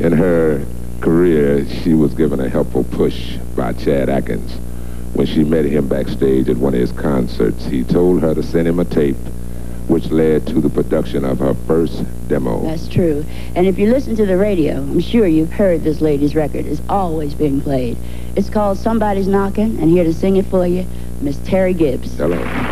In her career, she was given a helpful push by Chet Atkins. When she met him backstage at one of his concerts, he told her to send him a tape which led to the production of her first demo. That's true. And if you listen to the radio, I'm sure you've heard this lady's record. It's always being played. It's called Somebody's Knocking, and here to sing it for you, Miss Terri Gibbs. Hello.